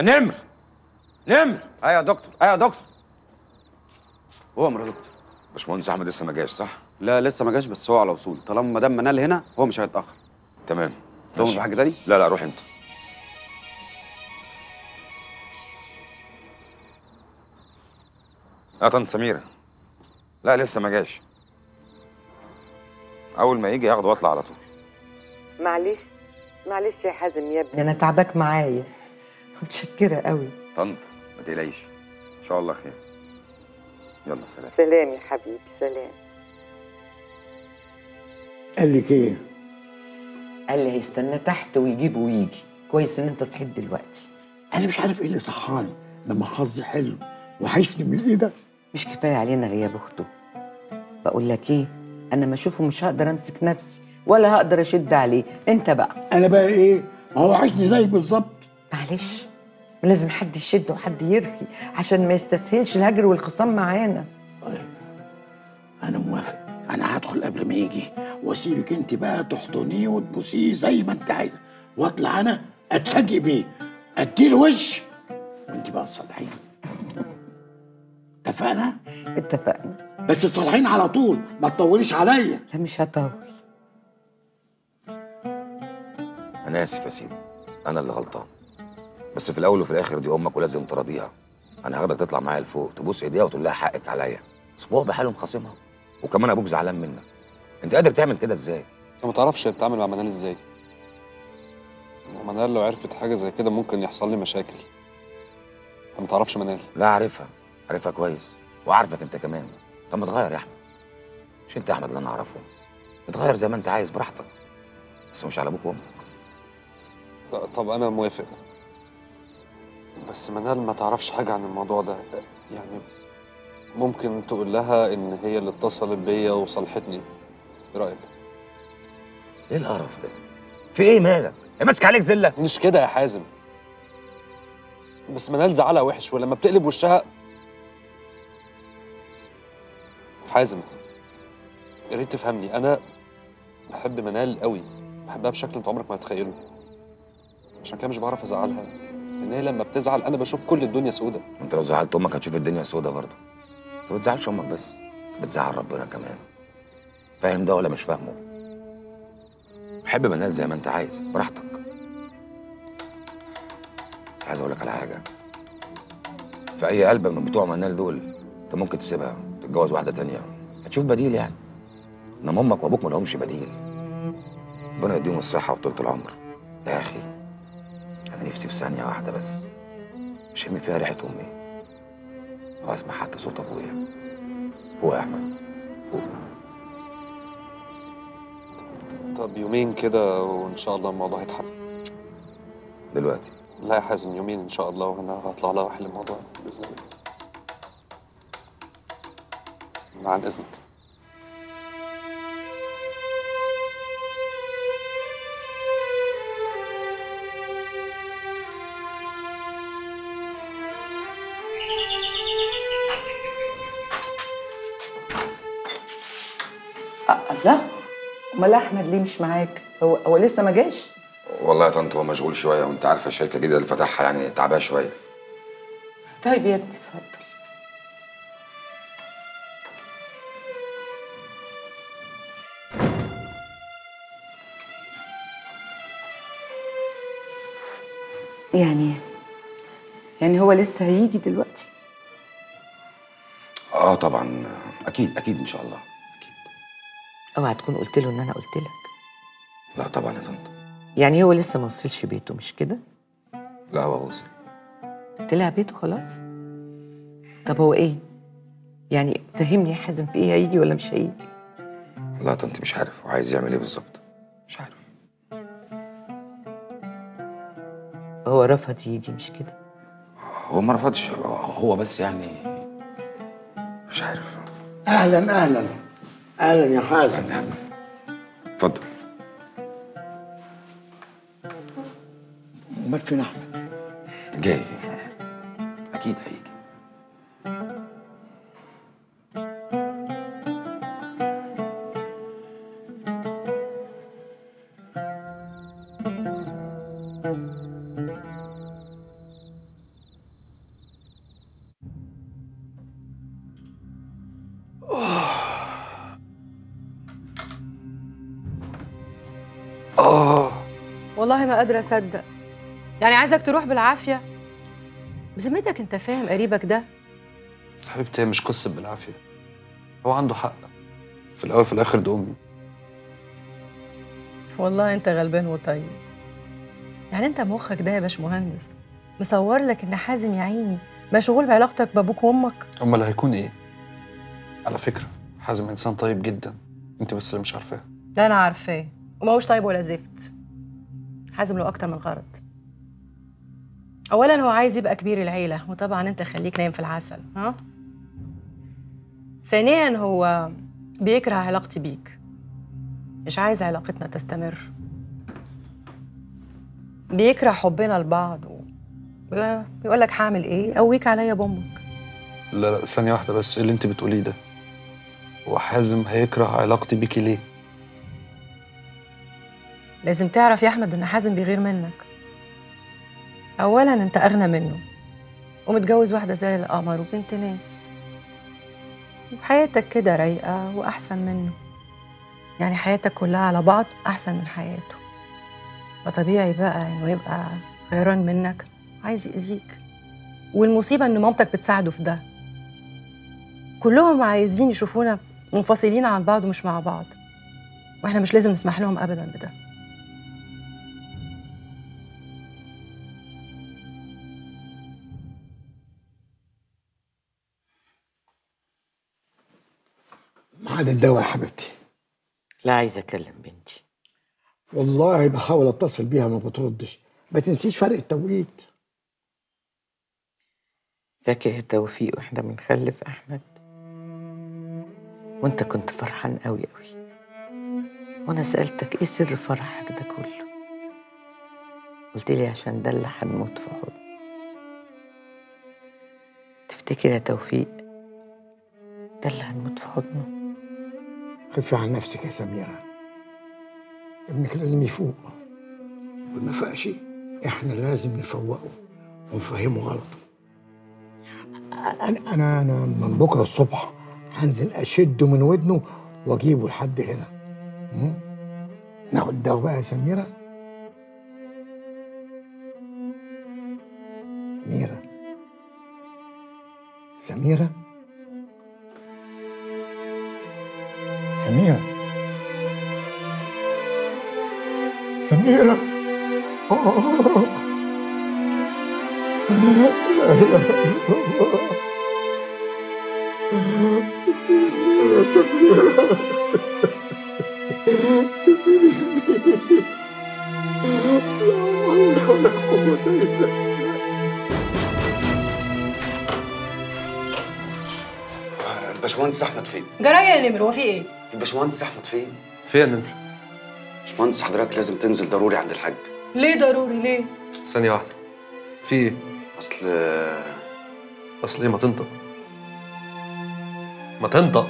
نمر نمر أيوه يا دكتور. أيوه يا دكتور. هو أمر يا دكتور. باشمهندس أحمد لسه ما جاش صح؟ لا لسه ما جاش بس هو على وصول. طالما مدام منال هنا هو مش هيتأخر. تمام. تؤمر ماشي. بحاجة تاني؟ لا لا روح أنت. يا طنط سميرة. لا لسه ما جاش. أول ما يجي هاخده وأطلع على طول. معلش معلش يا حازم يا ابني. أنا تعباك معايا. متشكرة قوي. طنط ما تقلقيش. إن شاء الله خير. يلا سلام. سلام يا حبيبي سلام. قال لك إيه؟ قال لي هيستنى تحت ويجيبه ويجي. كويس إن أنت صحيت دلوقتي. أنا مش عارف إيه اللي صحاني. لما حظي حلو. وحشني من إيه ده؟ مش كفاية علينا غياب أخته. بقول لك إيه؟ أنا ما أشوفه مش هقدر أمسك نفسي ولا هقدر أشد عليه. أنت بقى. أنا بقى إيه؟ ما هو وحشني زيك بالظبط. معلش لازم حد يشد وحد يرخي عشان ما يستسهلش الهجر والخصام معانا. أنا موافق. أنا هدخل قبل ما يجي. وأسيبك أنت بقى تحضنيه وتبوسيه زي ما أنت عايزة. واطلع أنا أتفاجئ بيه. اديله وش وأنت بقى تصلحيه اتفقنا؟ اتفقنا. بس تصلحين على طول. ما تطوليش عليا. لا مش هطول. أنا آسف يا سيدي. أنا اللي غلطان. بس في الأول وفي الآخر دي أمك ولازم تراضيها. أنا هاخدك تطلع معايا لفوق تبوس إيديها وتقول لها حقك عليا. أسبوع بحاله مخاصمها وكمان أبوك زعلان منك. أنت قادر تعمل كده إزاي؟ أنت ما تعرفش هي بتتعامل مع منال إزاي. منال لو عرفت حاجة زي كده ممكن يحصل لي مشاكل. أنت ما تعرفش منال لا عارفها. عارفها كويس. وعارفك أنت كمان. طب ما تغير يا أحمد. مش أنت يا أحمد اللي أنا أعرفه. اتغير زي ما أنت عايز براحتك. بس مش على أبوك وأمك. طب أنا موافق. بس منال ما تعرفش حاجة عن الموضوع ده. يعني ممكن تقول لها إن هي اللي اتصلت بيا وصالحتني. إيه رأيك؟ إيه القرف ده؟ في إيه مالك؟ هي ماسك عليك زلة؟ مش كده يا حازم. بس منال زعلها وحش ولما بتقلب وشها حازم يا ريت تفهمني. أنا بحب منال قوي. بحبها بشكل أنت عمرك ما تتخيله عشان كده مش بعرف أزعلها. لأن هي لما بتزعل أنا بشوف كل الدنيا سودة. انت لو زعلت أمك هتشوف الدنيا سودة برضه. انت ما بتزعلش أمك بس بتزعل ربنا كمان. فاهم ده ولا مش فاهمه؟ حب منال زي ما أنت عايز براحتك. بس عايز أقول لك على حاجة. في أي قلب من بتوع منال دول أنت ممكن تسيبها تتجوز واحدة تانية. هتشوف بديل يعني. إنما أمك وأبوك ما لهمش بديل. ربنا يديهم الصحة وطولة العمر. يا أخي. أنا نفسي في ثانية واحدة بس. شم فيها ريحة أمي. واسمع حتى صوت أبويا. فوق يا أحمد. فوق. طب يومين كده وإن شاء الله الموضوع هيتحل. دلوقتي؟ لا يا حازم يومين إن شاء الله وأنا هطلع لها واحل الموضوع بإذن الله. مع اذنك لا أمال أحمد ليه مش معاك؟ هو هو لسه ما جاش؟ والله يا طنط هو مشغول شوية وأنت عارفه الشركة الجديدة اللي فتحها يعني تعباه شوية. طيب يا ابني اتفضل. يعني يعني هو لسه هيجي دلوقتي؟ آه طبعا أكيد أكيد إن شاء الله. أوعى تكون قلت له إن أنا قلت لك. لا طبعا يا طنط يعني هو لسه ما وصلش بيته مش كده؟ لا هو وصل. طلع بيته خلاص؟ طب هو إيه؟ يعني فهمني يا حازم في إيه هيجي ولا مش هيجي؟ لا يا طنط مش عارف هو عايز يعمل إيه بالظبط. مش عارف. هو رفض يجي مش كده؟ هو ما رفضش هو بس يعني مش عارف. أهلا أهلا. أهلا يا حازم. اتفضل أمال فين أحمد؟ جاي. أكيد هيجي. والله ما قادرة أصدق. يعني عايزك تروح بالعافية. بذمتك أنت فاهم قريبك ده. حبيبتي هي مش قصة بالعافية. هو عنده حق. في الأول في الآخر دي أمي. والله أنت غلبان وطيب. يعني أنت مخك ده يا باشمهندس؟ مصور لك إن حازم يا عيني مشغول بعلاقتك بأبوك وأمك؟ أمال هيكون إيه؟ على فكرة حازم إنسان طيب جدا. أنت بس اللي مش عارفاه. ده أنا عارفاه. وما هوش طيب ولا زفت. حازم له أكتر من غرض. اولا هو عايز يبقى كبير العيلة وطبعا أنت خليك نايم في العسل ها؟ ثانيا هو بيكره علاقتي بيك. مش عايز علاقتنا تستمر. بيكره حبنا لبعض و... بيقول لك هعمل إيه؟ قويك عليا بأمك. لا لا ثانية واحدة بس إيه اللي أنت بتقوليه ده؟ هو حازم هيكره علاقتي بيكي ليه؟ لازم تعرف يا أحمد إن حازم بيغير منك. اولا أنت أغنى منه ومتجوز واحدة زي القمر وبنت ناس. وحياتك كده رايقة وأحسن منه. يعني حياتك كلها على بعض أحسن من حياته. فطبيعي بقى إنه يبقى غيران منك عايز يأذيك. والمصيبة إن مامتك بتساعده في ده. كلهم عايزين يشوفونا منفصلين عن بعض ومش مع بعض. وإحنا مش لازم نسمح لهم ابدا بده. ميعاد الدواء يا حبيبتي. لا عايزه أكلم بنتي. والله بحاول أتصل بيها ما بتردش. ما تنسيش فرق التوقيت. فاكر يا توفيق وإحنا بنخلف أحمد؟ وأنت كنت فرحان قوي قوي وأنا سألتك إيه سر فرحك ده كله؟ قلت لي عشان ده اللي هنموت في حضن تفتكر يا توفيق ده اللي هنموت في حضنه خفي عن نفسك يا سميرة. ابنك لازم يفوق. وما فاقش إحنا لازم نفوقه ونفهمه غلطه. أنا أنا أنا من بكرة الصبح هنزل أشده من ودنه وأجيبه لحد هنا? ناخد ده بقى يا سميرة. سميرة. سميرة؟ سميرة سميرة آه. لا إله إلا الله يا سميرة لا حول ولا الباشمهندس أحمد فين؟ جرايه يا نمر هو في إيه؟ الباشمهندس أحمد فين؟ فين يا نمر. باشمهندس حضرتك لازم تنزل ضروري عند الحاج. ليه ضروري؟ ليه؟ ثانية واحدة. في إيه؟ أصل أصل إيه؟ ما تنطق. ما تنطق.